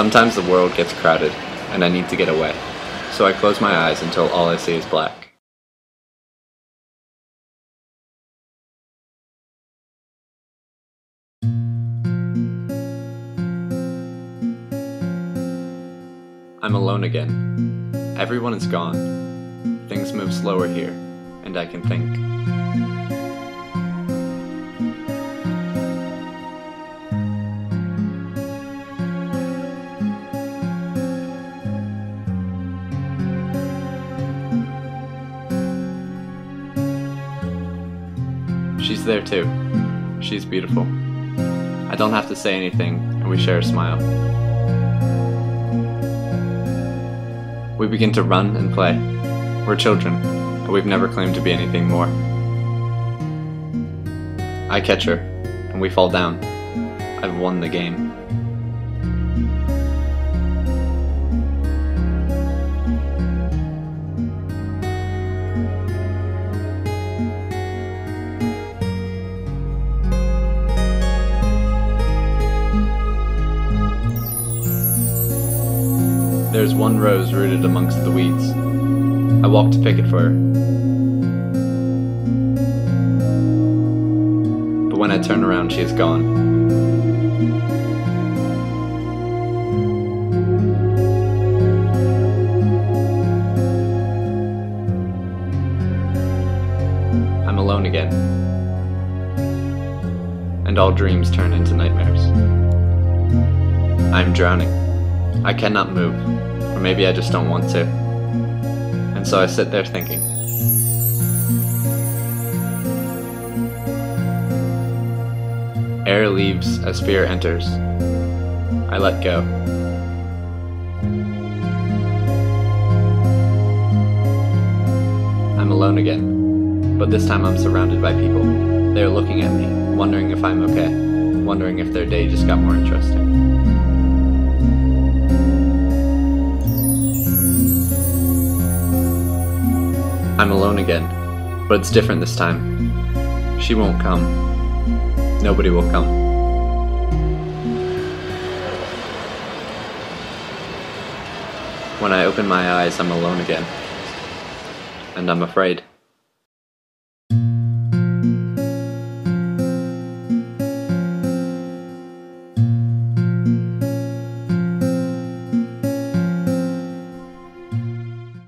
Sometimes the world gets crowded, and I need to get away. So I close my eyes until all I see is black. I'm alone again. Everyone is gone. Things move slower here, and I can think. She's there too. She's beautiful. I don't have to say anything, and we share a smile. We begin to run and play. We're children, but we've never claimed to be anything more. I catch her, and we fall down. I've won the game. There's one rose rooted amongst the weeds. I walk to pick it for her. But when I turn around, she is gone. I'm alone again. And all dreams turn into nightmares. I'm drowning. I cannot move, or maybe I just don't want to. And so I sit there thinking. Air leaves as fear enters. I let go. I'm alone again, but this time I'm surrounded by people. They're looking at me, wondering if I'm okay, wondering if their day just got more interesting. I'm alone again, but it's different this time. She won't come. Nobody will come. When I open my eyes, I'm alone again. And I'm afraid.